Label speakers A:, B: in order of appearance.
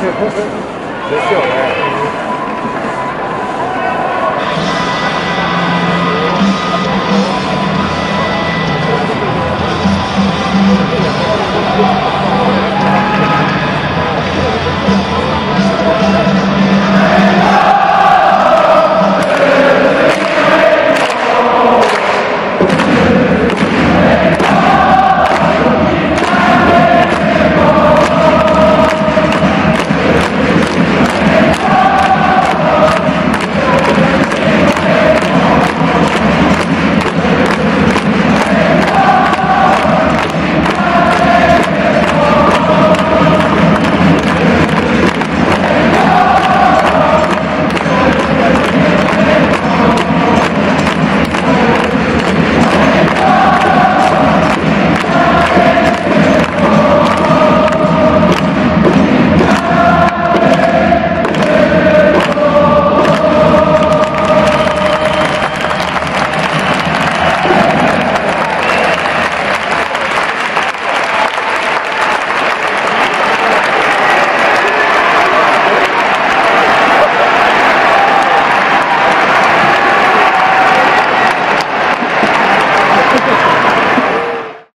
A: Let's go,